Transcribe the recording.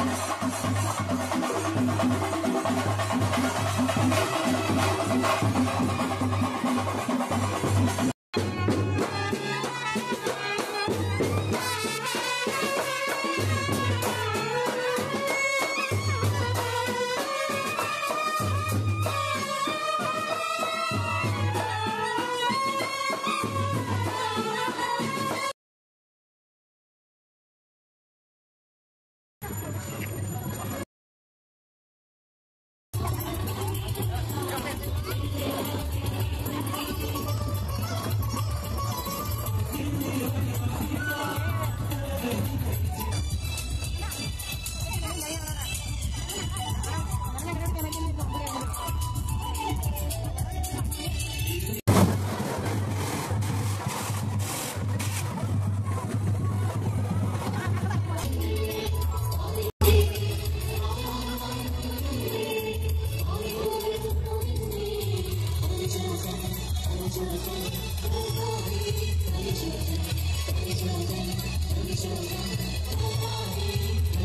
I'm sorry. 等你受伤，等你受伤，等你受伤，等你受伤。